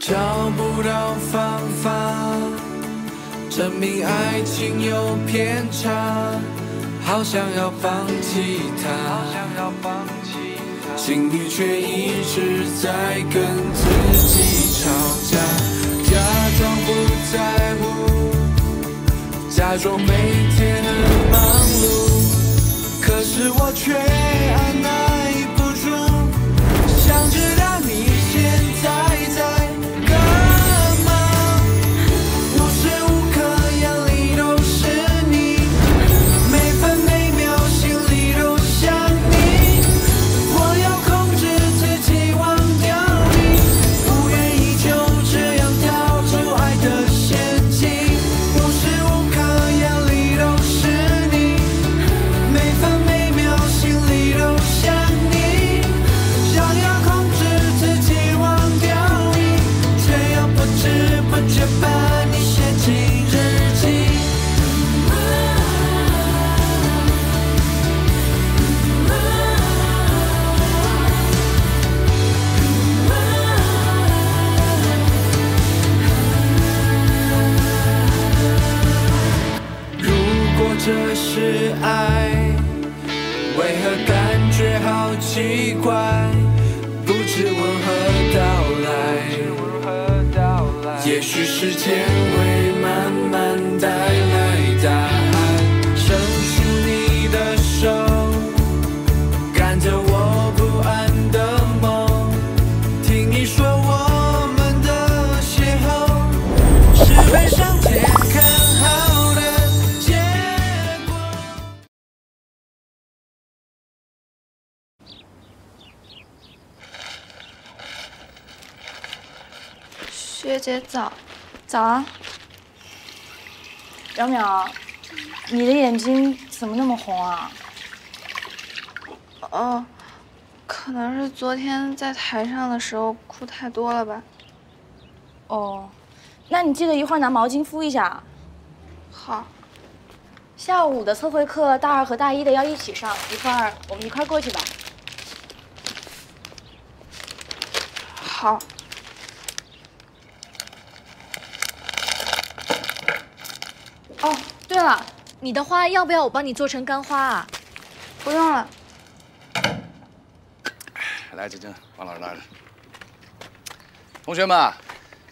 找不到方法证明爱情有偏差，好想要放弃它，心里却一直在跟自己吵架，假装不在乎，假装每天很忙，是我却按耐这是爱，为何感觉好奇怪？不知为何到来。也许时间会姐早，早啊！淼淼，你的眼睛怎么那么红啊？哦，可能是昨天在台上的时候哭太多了吧。哦，那你记得一会儿拿毛巾敷一下。好，下午的测绘课，大二和大一的要一起上，一会儿我们一块儿过去吧。好。哦，对了，你的花要不要我帮你做成干花啊？不用了。来，晶晶，王老师拿着。同学们啊，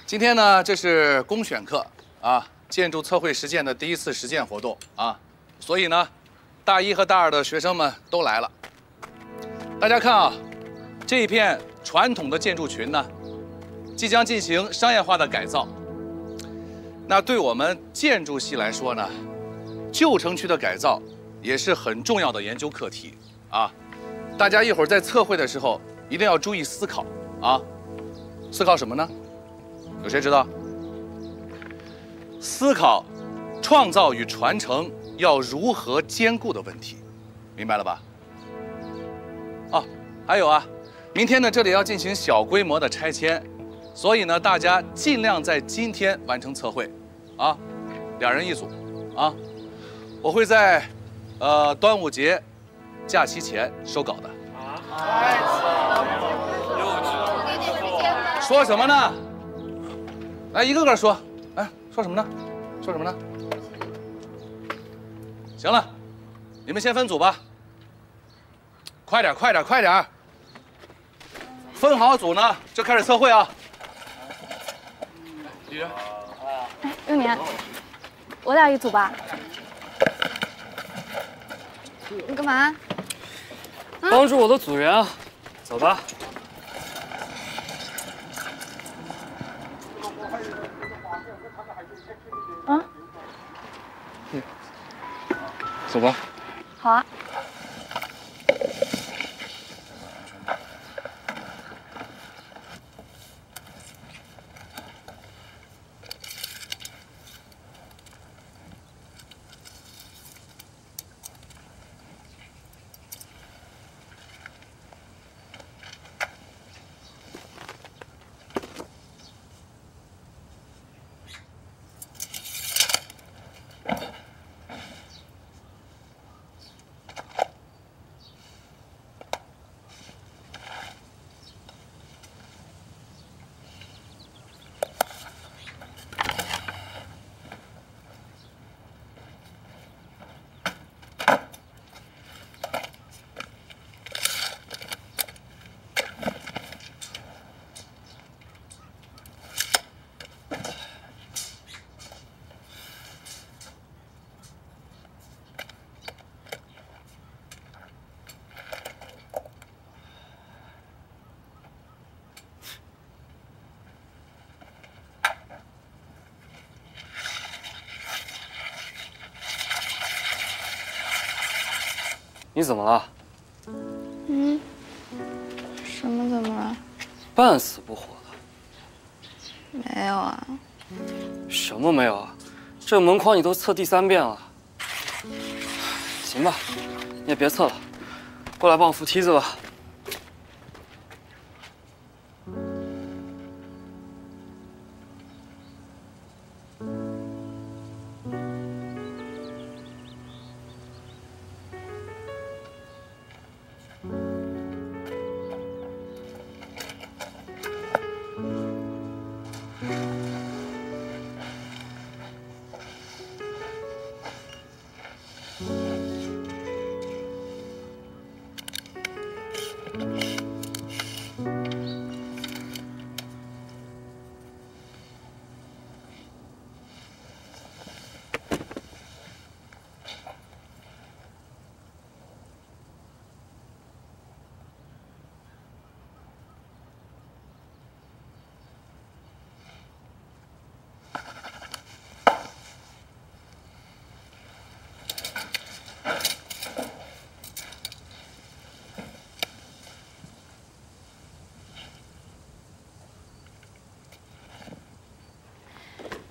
今天呢，这是公选课啊，建筑测绘实践的第一次实践活动啊，所以呢，大一和大二的学生们都来了。大家看啊，这一片传统的建筑群呢，即将进行商业化的改造。那对我们建筑系来说呢，旧城区的改造也是很重要的研究课题啊。大家一会儿在测绘的时候一定要注意思考啊。思考什么呢？有谁知道？思考创造与传承要如何兼顾的问题，明白了吧？哦，还有啊，明天呢这里要进行小规模的拆迁。所以呢，大家尽量在今天完成测绘，啊，两人一组，啊，我会在，呃，端午节假期前收稿的。啊！太幼稚说什么呢？来，一个个说，哎，说什么呢？说什么呢？行了，你们先分组吧。快点，快点，快点！分好组呢，就开始测绘啊。李人，哎，幼年，我俩一组吧。你干嘛？帮助我的组员啊，走吧。啊，走吧。好啊。你怎么了？嗯，什么怎么了？半死不活的。没有啊。什么没有啊？这个门框你都测第三遍了。行吧，你也别测了，过来帮我扶梯子吧。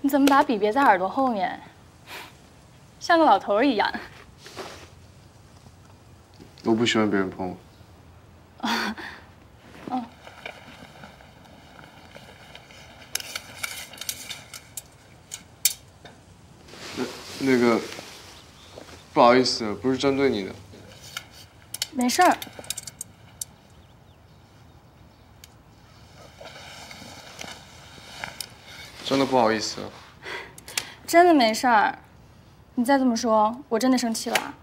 你怎么把笔别在耳朵后面，像个老头一样？我不喜欢别人碰我。啊，哦。那那个，不好意思，不是针对你的。没事儿。真的不好意思。真的没事儿，你再这么说，我真的生气了。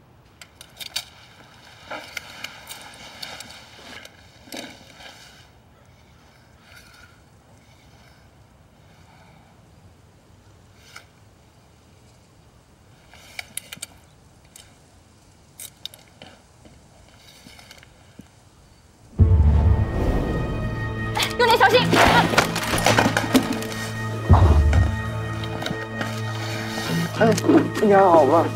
你还好吗？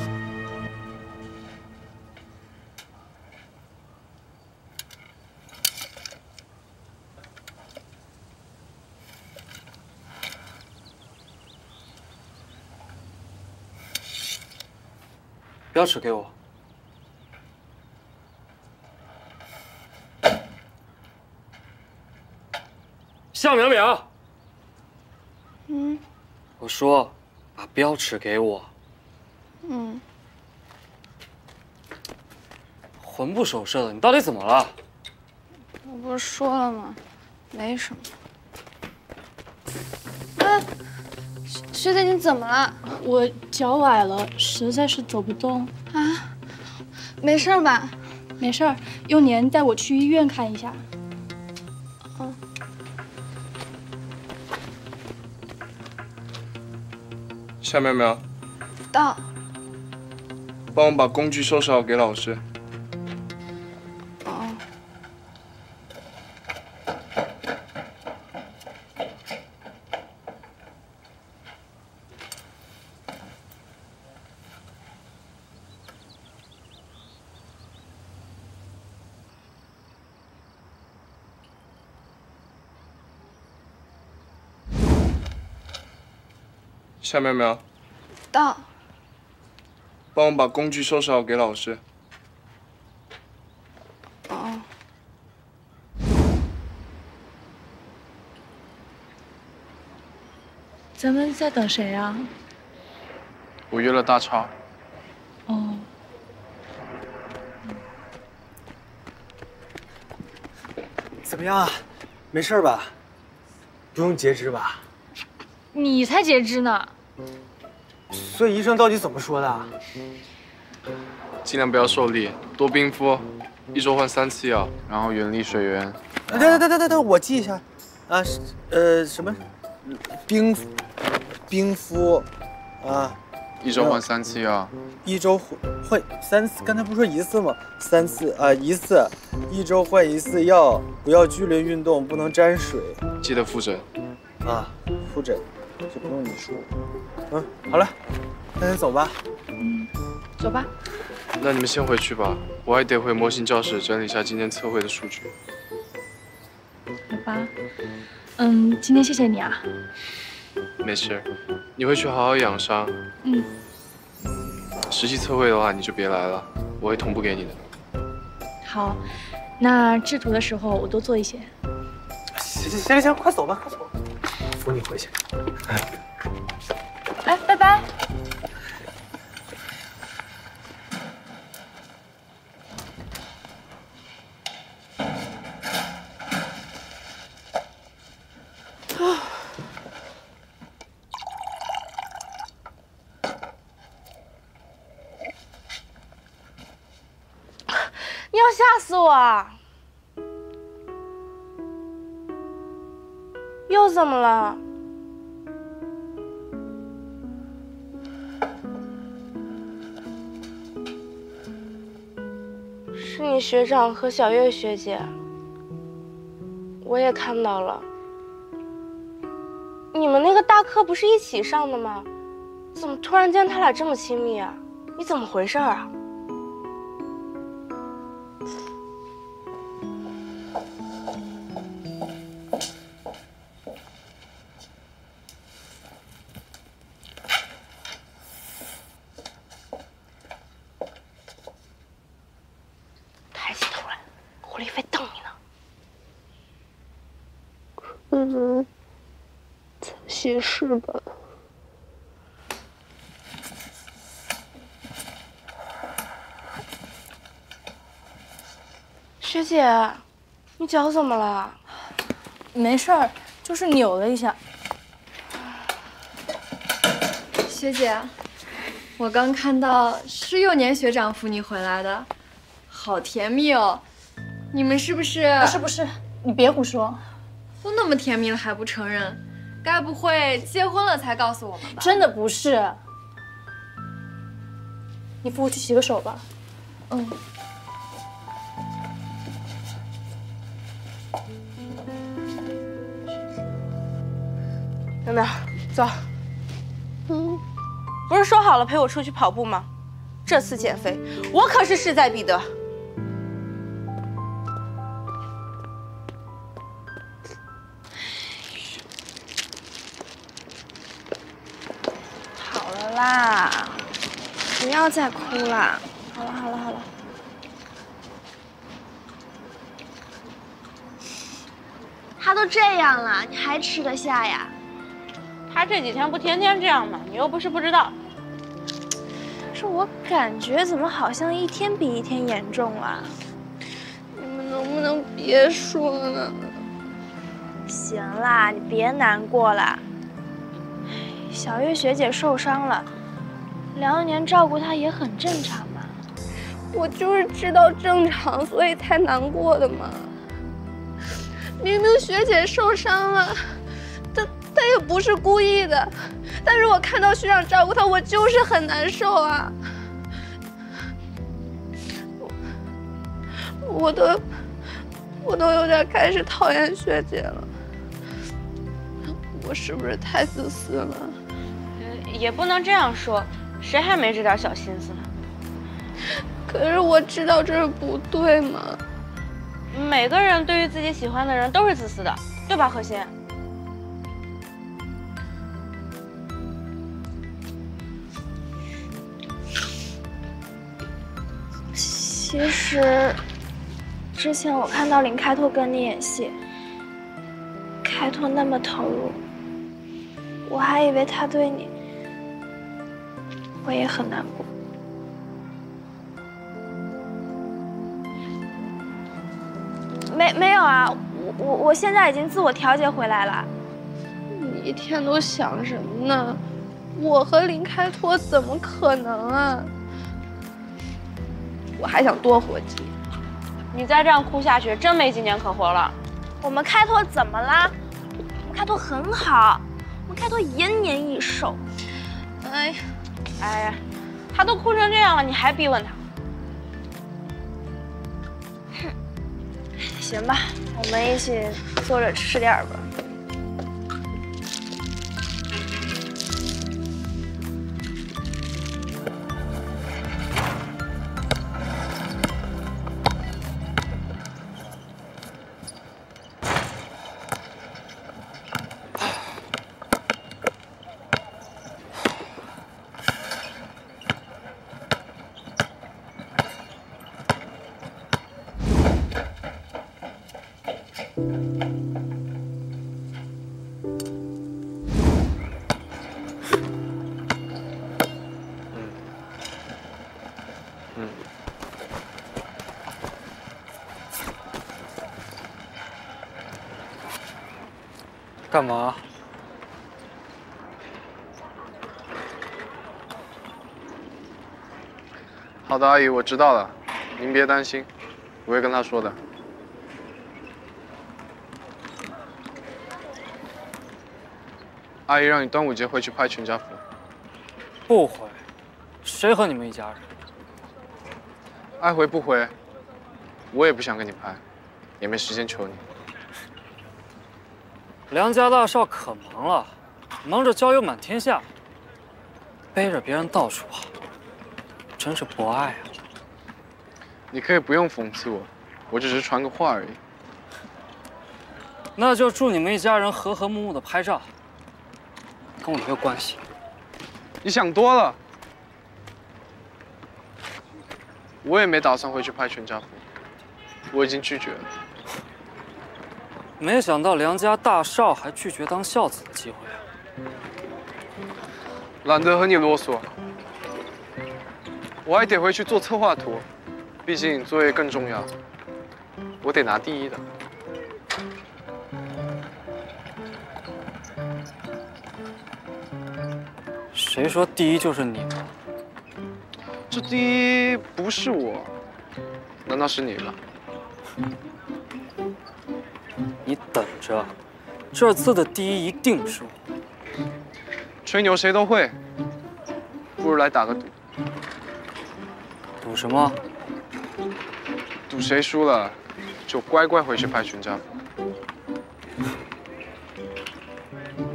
标尺给我。向淼淼，嗯我说，把标尺给我。嗯，魂不守舍的，你到底怎么了？我不是说了吗？没什么。哎，学学姐你怎么了？我脚崴了，实在是走不动。啊，没事吧？没事儿，幼年带我去医院看一下。夏淼淼，到。帮我把工具收拾好给老师。哦。夏淼淼，到。帮我把工具收拾好给老师。哦。咱们在等谁啊？我约了大超。哦。怎么样啊？没事吧？不用截肢吧？你才截肢呢。所以医生到底怎么说的？尽量不要受力，多冰敷，一周换三次药，然后远离水源。等等等等等，我记一下。啊，呃，什么？冰冰敷，啊。一周换三次药。一周换三次？刚才不是说一次吗？三次啊，一次。一周换一次药，不要剧烈运动，不能沾水。记得复诊。啊，复诊，就不用你说。嗯，好了，那先走吧。嗯，走吧。那你们先回去吧，我还得回模型教室整理一下今天测绘的数据。好吧，嗯，今天谢谢你啊。没事，你回去好好养伤。嗯。实际测绘的话，你就别来了，我会同步给你的。好，那制图的时候我多做一些。行行行行，快走吧，快走，扶你回去。哎，你要吓死我啊！又怎么了？学长和小月学姐，我也看到了。你们那个大课不是一起上的吗？怎么突然间他俩这么亲密啊？你怎么回事啊？在写诗吧。学姐，你脚怎么了？没事儿，就是扭了一下。学姐，我刚看到是幼年学长扶你回来的，好甜蜜哦！你们是不是？不是不是，你别胡说，都那么甜蜜了还不承认，该不会结婚了才告诉我们吧？真的不是。你扶我去洗个手吧。嗯。等等，走。嗯，不是说好了陪我出去跑步吗？这次减肥，我可是势在必得。啦，不要再哭了。好了好了好了。他都这样了，你还吃得下呀？他这几天不天天这样吗？你又不是不知道。是我感觉怎么好像一天比一天严重了？你们能不能别说了？行啦，你别难过了。小月学姐受伤了，梁幼年照顾她也很正常嘛。我就是知道正常，所以才难过的嘛。明明学姐受伤了，她她也不是故意的，但是我看到学长照顾她，我就是很难受啊。我我都我都有点开始讨厌学姐了，我是不是太自私了？也不能这样说，谁还没这点小心思呢？可是我知道这是不对嘛。每个人对于自己喜欢的人都是自私的，对吧，何欣？其实，之前我看到林开拓跟你演戏，开拓那么投入，我还以为他对你，我也很难过。没没有啊，我我我现在已经自我调节回来了。你一天都想什么呢？我和林开拓怎么可能啊？我还想多活几年。你再这样哭下去，真没几年可活了。我们开拓怎么啦？我们开拓很好，我们开拓延年益寿。哎呀，哎呀，他都哭成这样了，你还逼问他？哼行吧，我们一起坐着吃点吧。干嘛？好的，阿姨，我知道了，您别担心，我会跟他说的。阿姨让你端午节回去拍全家福，不回，谁和你们一家人？爱回不回，我也不想跟你拍，也没时间求你。梁家大少可忙了，忙着交友满天下，背着别人到处跑，真是博爱啊！你可以不用讽刺我，我只是传个话而已。那就祝你们一家人和和睦睦的拍照，跟我没有关系。你想多了，我也没打算回去拍全家福，我已经拒绝了。没想到梁家大少还拒绝当孝子的机会啊！懒得和你啰嗦，我还得回去做策划图，毕竟作业更重要，我得拿第一的。谁说第一就是你的？这第一不是我，难道是你吗？你等着，这次的第一一定是我。吹牛谁都会，不如来打个赌。赌什么？赌谁输了，就乖乖回去拍全家福。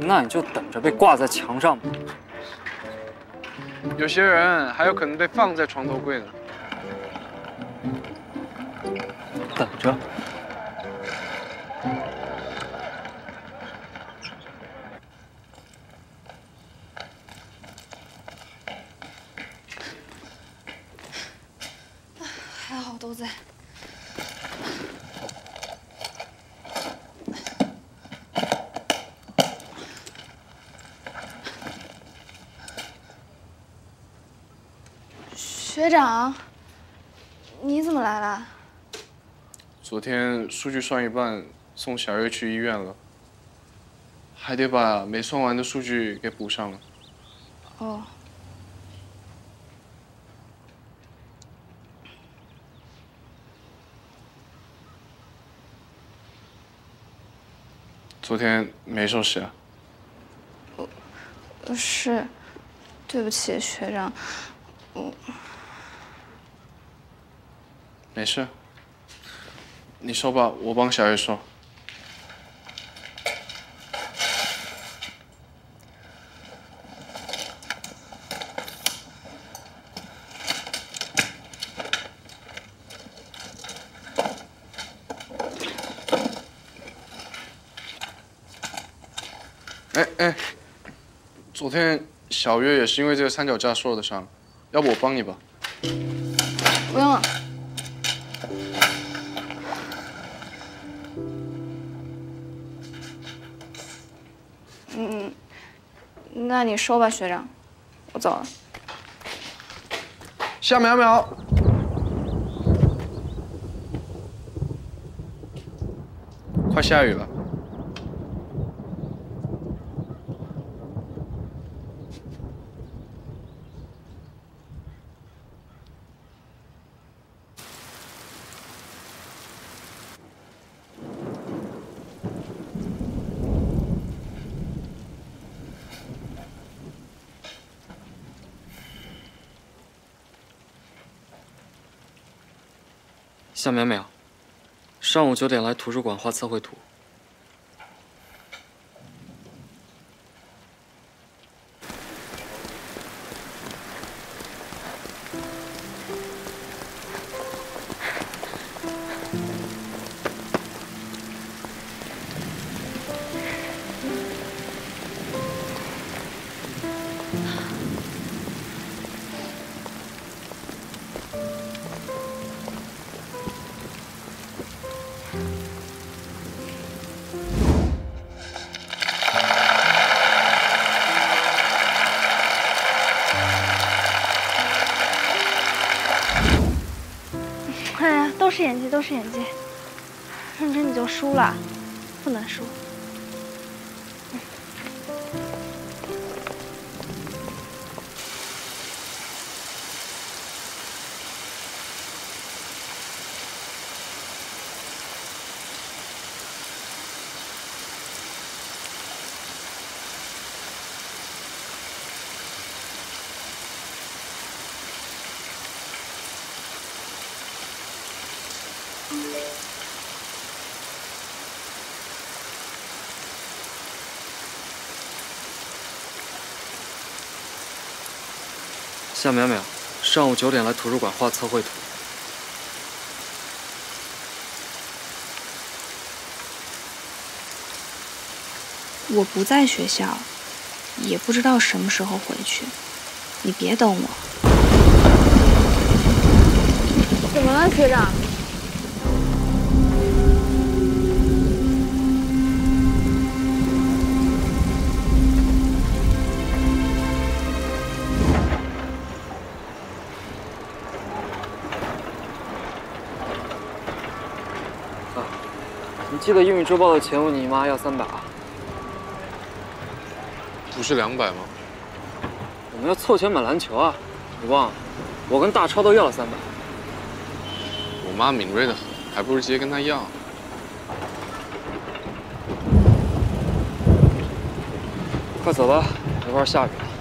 那你就等着被挂在墙上吧。有些人还有可能被放在床头柜呢。等着。学长，你怎么来了？昨天数据算一半，送小月去医院了，还得把没算完的数据给补上了。哦。昨天没收拾啊？呃是，对不起，学长，我没事，你说吧，我帮小月说。哎哎，昨天小月也是因为这个三脚架受的伤，要不我帮你吧？你收吧，学长，我走了。夏淼淼，快下雨了。夏淼淼，上午九点来图书馆画测绘图。输了，不能输。夏淼淼，上午九点来图书馆画测绘图。我不在学校，也不知道什么时候回去，你别等我。怎么了，学长？记得英语周报的钱，问你妈要三百啊？不是两百吗？我们要凑钱买篮球啊！你忘了？我跟大超都要了三百。我妈敏锐的很，还不如直接跟她要。快走吧，一会儿下雨了。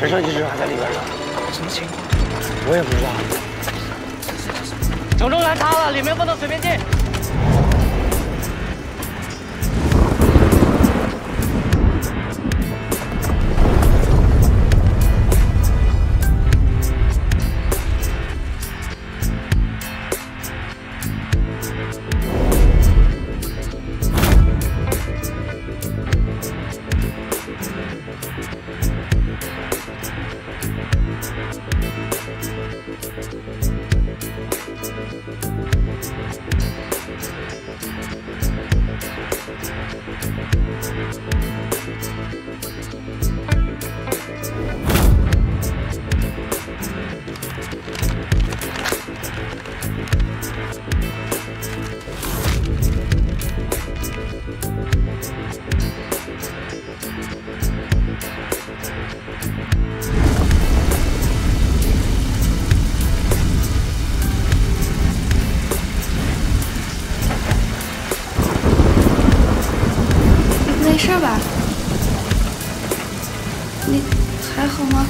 陈胜其实还在里边呢，什么情况？我也不知道。城中来塌了，里面不能随便进。事吧？你还好吗？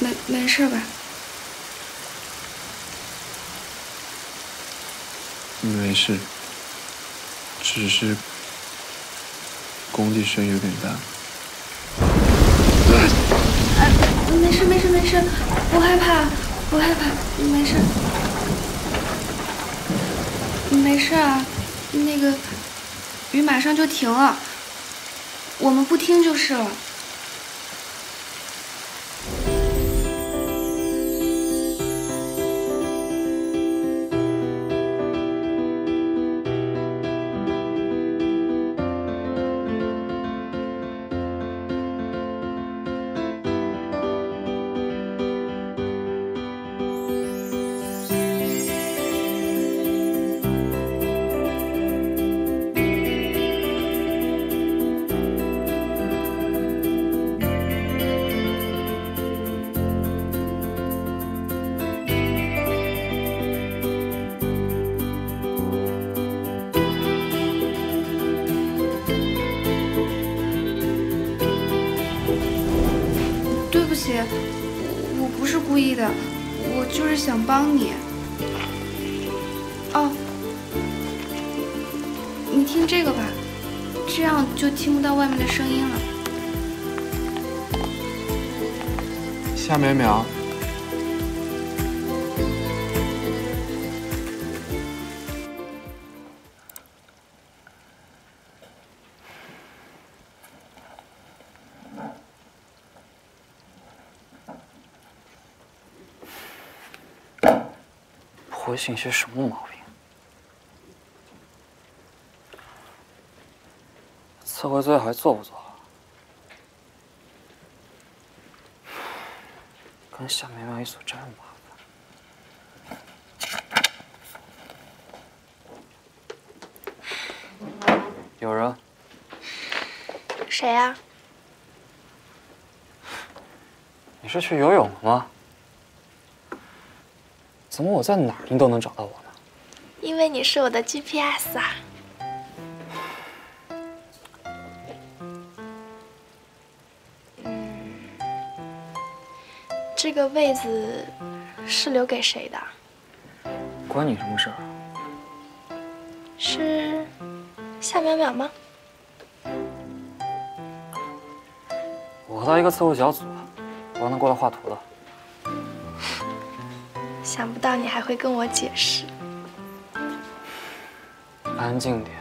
没没事吧？没事，只是工地声有点大。没事没事没事，不害怕不害怕，没事。没事啊，那个雨马上就停了，我们不听就是了。对不起，我我不是故意的，我就是想帮你。哦，你听这个吧，这样就听不到外面的声音了。夏淼淼，回信些什么毛病？测绘作业还做不做？跟夏苗苗一组真麻烦。有人？谁呀？你是去游泳了吗？怎么我在哪儿你都能找到我呢？因为你是我的 GPS 啊。嗯，这个位子是留给谁的？关你什么事儿？是夏淼淼吗？我和他一个测绘小组，我让他过来画图的。想不到你还会跟我解释。安静点。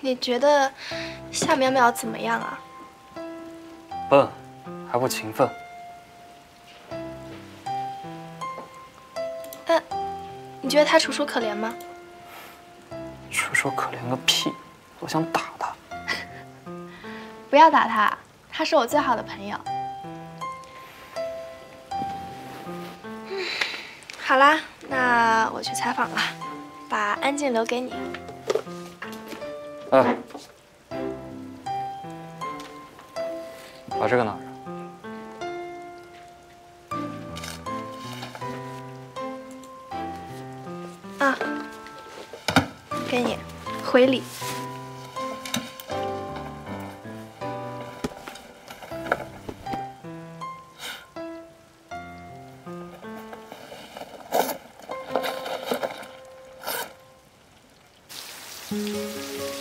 你觉得夏淼淼怎么样啊？笨，还不勤奋。你觉得他楚楚可怜吗？楚楚可怜个屁！我想打他。不要打他，他是我最好的朋友。好啦，那我去采访了，把安静留给你。哎，把这个拿着。你，回礼。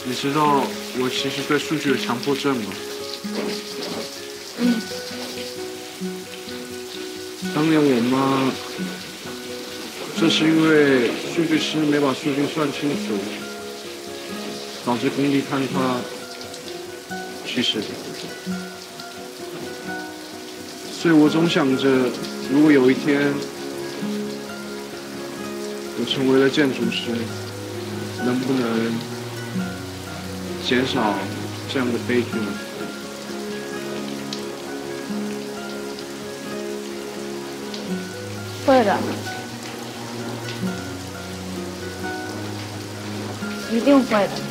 你知道我其实对数据有强迫症吗？嗯。当年我妈，正是因为数据师没把数据算清楚，导致工地坍塌去世。所以我总想着，如果有一天我成为了建筑师，能不能减少这样的悲剧？会的，一定会的。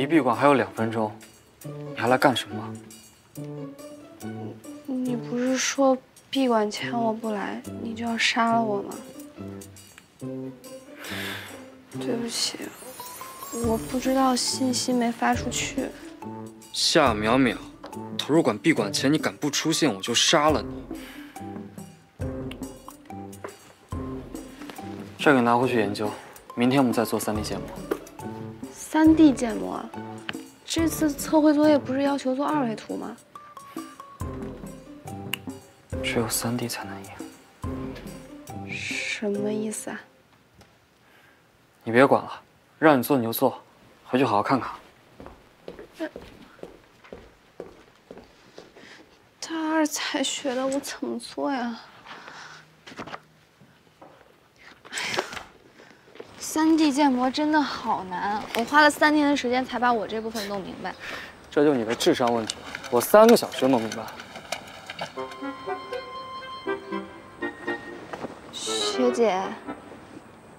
离闭馆还有两分钟，你还来干什么？你不是说闭馆前我不来，你就要杀了我吗？对不起，我不知道信息没发出去。夏淼淼，图书馆闭馆前你敢不出现，我就杀了你。这个拿回去研究，明天我们再做 3D 建模。三 D 建模，这次测绘作业不是要求做二维图吗？只有 3D 才能赢。什么意思啊？你别管了，让你做你就做，回去好好看看。大二才学的，我怎么做呀，三 D 建模真的好难，我花了三天的时间才把我这部分弄明白。这就你的智商问题，我三个小时弄明白。学姐，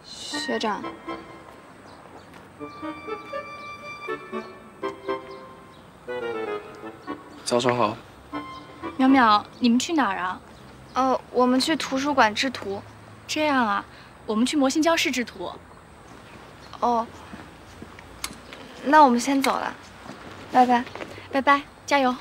学长，早上好。淼淼，你们去哪儿啊？呃，我们去图书馆制图。这样啊，我们去模型教室制图。哦，那我们先走了，拜拜，拜拜，加油。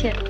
谢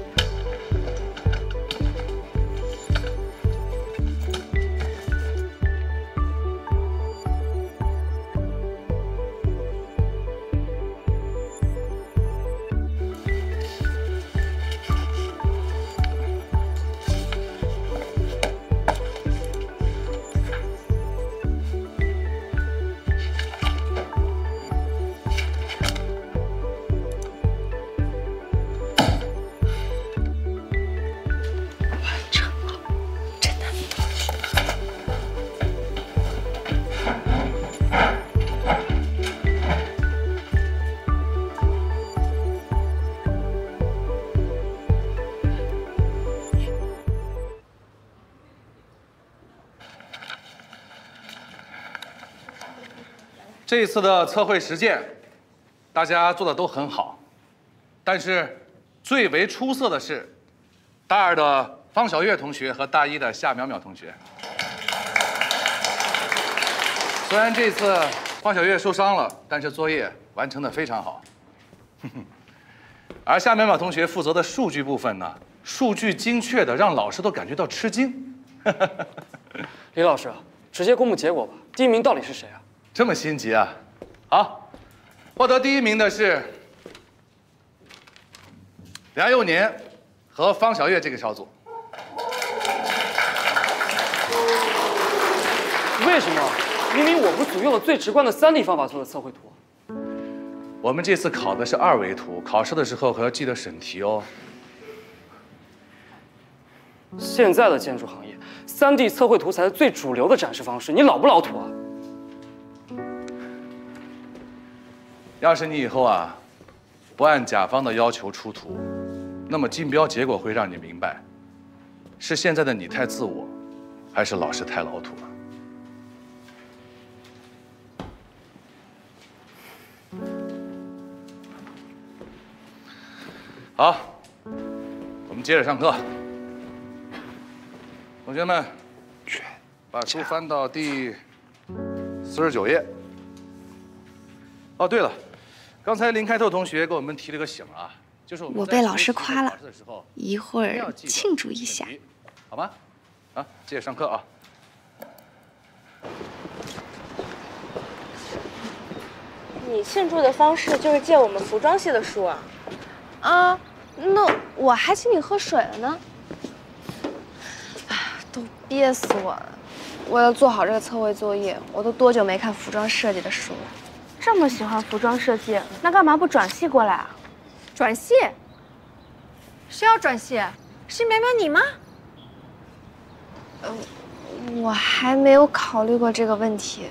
这一次的测绘实践，大家做的都很好，但是最为出色的是大二的方小月同学和大一的夏淼淼同学。虽然这次方小月受伤了，但是作业完成的非常好。而夏淼淼同学负责的数据部分呢，数据精确的让老师都感觉到吃惊。李老师，直接公布结果吧。第一名到底是谁啊？这么心急啊？好，获得第一名的是梁幼年和方小月这个小组。为什么？明明我们组用了最直观的三 D 方法做的测绘图。我们这次考的是二维图，考试的时候可要记得审题哦。现在的建筑行业，三 D 测绘图才是最主流的展示方式，你老不老土啊？要是你以后啊，不按甲方的要求出图，那么竞标结果会让你明白，是现在的你太自我，还是老师太老土了。好，我们接着上课。同学们，把书翻到第四十九页。哦，对了，刚才林开拓同学给我们提了个醒啊，就是我们我被老师夸了，一会儿庆祝一下，好吗？啊，接着上课啊。你庆祝的方式就是借我们服装系的书啊？啊，那我还请你喝水了呢。哎，都憋死我了！为了做好这个测绘作业，我都多久没看服装设计的书了？这么喜欢服装设计那干嘛不转系过来啊？转系？谁要转系？是苗苗你吗？嗯我还没有考虑过这个问题。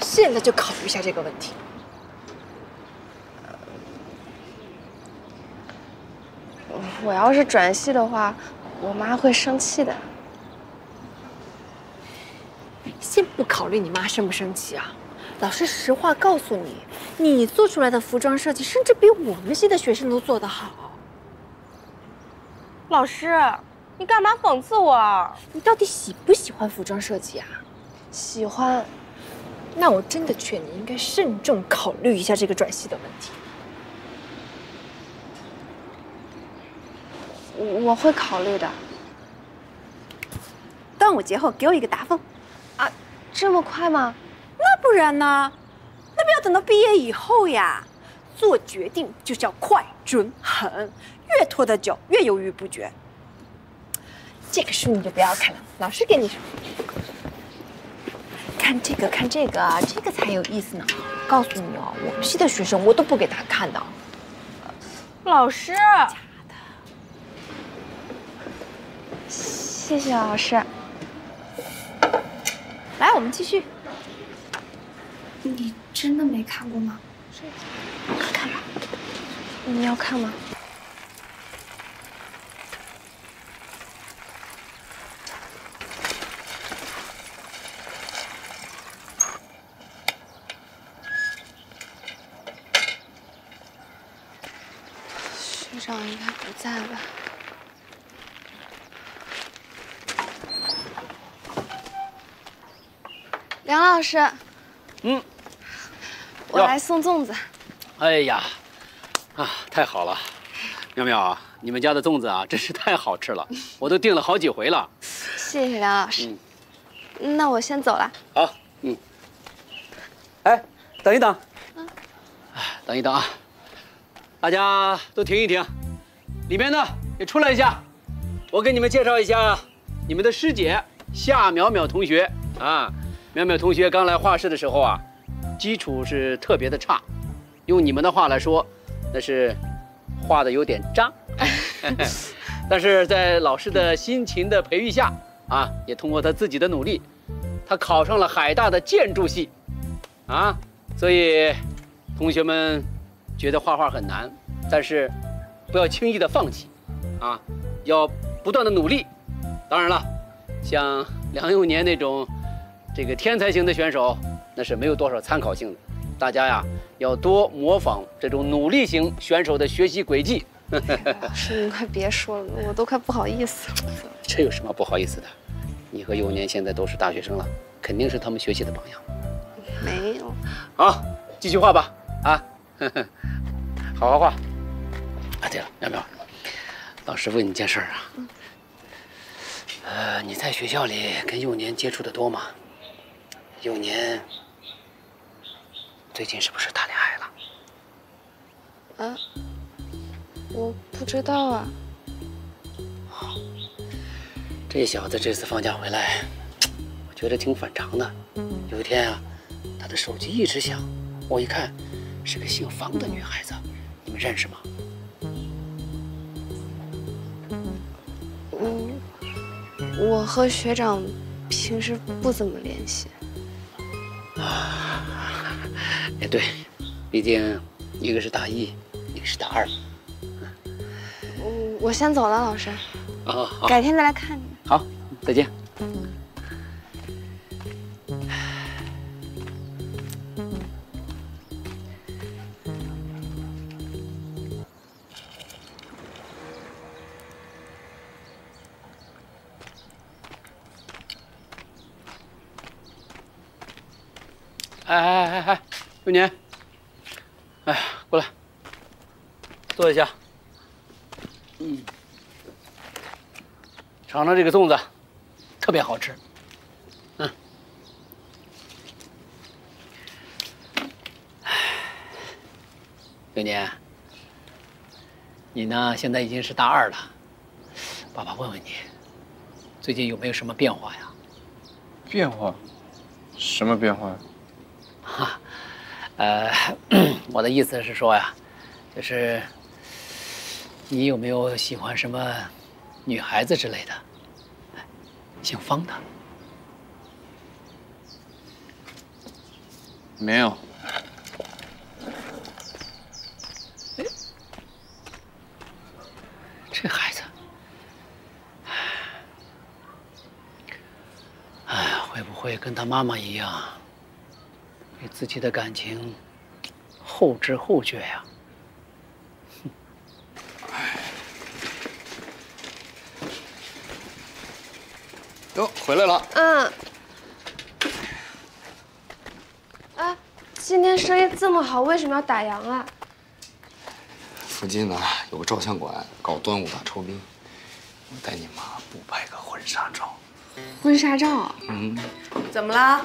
现在就考虑一下这个问题。我要是转系的话我妈会生气的。先不考虑你妈生不生气啊，老师实话告诉你，你做出来的服装设计甚至比我们系的学生都做得好。老师，你干嘛讽刺我？你到底喜不喜欢服装设计啊？喜欢。那我真的劝你应该慎重考虑一下这个转系的问题。我我会考虑的。端午节后给我一个答复。啊，这么快吗？那不然呢？那不要等到毕业以后呀。做决定就是要快、准、狠，越拖得久越犹豫不决。这个书你就不要看了，老师给你说。看这个，看这个，这个才有意思呢。告诉你哦，我们系的学生我都不给他看的。老师，假的。谢谢老师。来，我们继续。你真的没看过吗？看吧。你要看吗？学长应该不在吧？梁老师，嗯，我来送粽子。哎呀，啊，太好了，苗苗啊，你们家的粽子啊，真是太好吃了，我都订了好几回了。谢谢梁老师。嗯那我先走了。好，嗯。哎，等一等。哎，等一等啊！大家都停一停，里面呢也出来一下，我给你们介绍一下你们的师姐夏淼淼同学啊。淼淼同学刚来画室的时候啊，基础是特别的差，用你们的话来说，那是画的有点渣。但是在老师的辛勤的培育下啊，也通过他自己的努力，他考上了海大的建筑系，啊，所以同学们觉得画画很难，但是不要轻易的放弃，啊，要不断的努力。当然了，像梁永年那种。这个天才型的选手，那是没有多少参考性的。大家呀，要多模仿这种努力型选手的学习轨迹。老师，您快别说了，我都快不好意思了。这有什么不好意思的？你和幼年现在都是大学生了，肯定是他们学习的榜样。没有。好，继续画吧。啊，好好画。啊，对了，苗苗，老师问你件事啊。呃，你在学校里跟幼年接触的多吗？幼年最近是不是谈恋爱了？啊，我不知道啊。这小子这次放假回来，我觉得挺反常的。有一天啊，他的手机一直响，我一看，是个姓方的女孩子，你们认识吗？嗯，我和学长平时不怎么联系。啊，也对，毕竟一个是大一，一个是大二。我我先走了，老师。啊，好。改天再来看你。好，再见。年，哎，过来，坐一下。嗯，尝尝这个粽子，特别好吃。嗯，幼年，你呢？现在已经是大二了。爸爸问问你，最近有没有什么变化呀？变化？什么变化？呃，我的意思是说呀，就是你有没有喜欢什么女孩子之类的，姓方的？没有。哎，这孩子，哎，会不会跟他妈妈一样？对自己的感情后知后觉呀。哟，回来了。嗯。哎，今天生意这么好，为什么要打烊啊？附近呢有个照相馆搞端午大酬宾，我带你妈补拍个婚纱照。婚纱照？嗯。怎么了？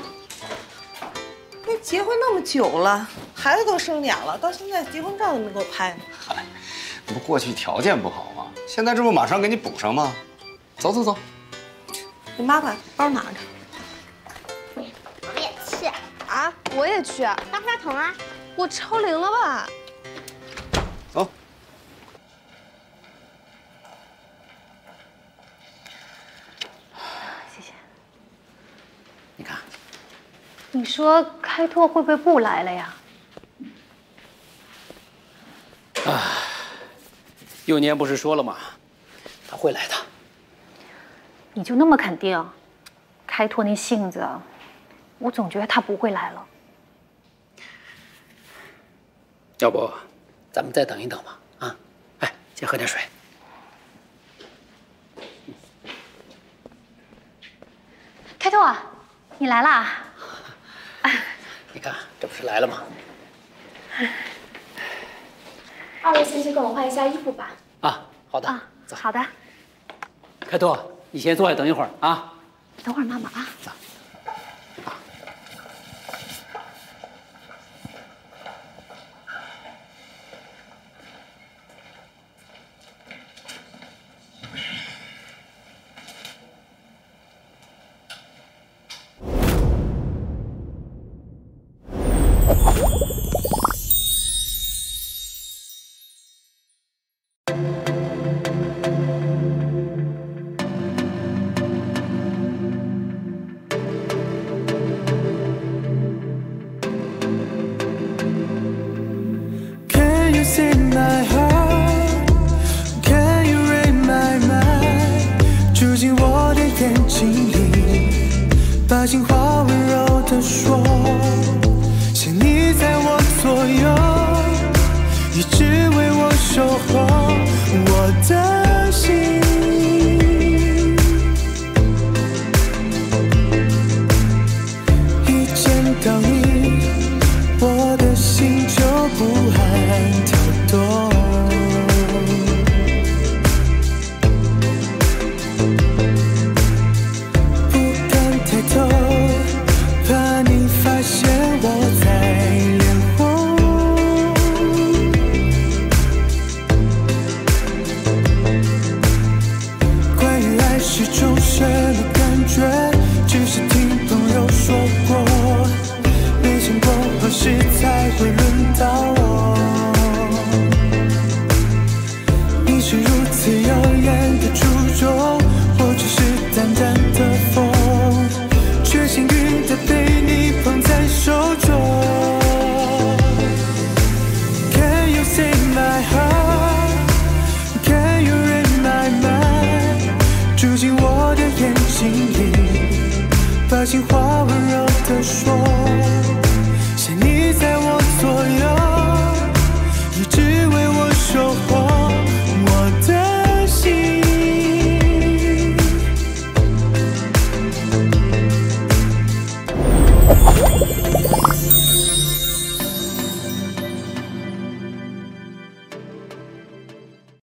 那结婚那么久了，孩子都生俩了，到现在结婚照都没给我拍呢。嗨，那不过去条件不好吗？现在这不马上给你补上吗？走走走。你妈把包拿着。我也去啊！我也去。大花童啊！我超龄了吧？走。谢谢。你看，你说开拓会不会不来了呀？啊，幼年不是说了吗？他会来的。你就那么肯定？开拓那性子，我总觉得他不会来了。要不，咱们再等一等吧？啊，哎，先喝点水。开拓，你来啦！你看，这不是来了吗？二位先去跟我换一下衣服吧。啊，好的。啊，好的。开拓，你先坐下等一会儿啊。等会儿妈妈啊。走。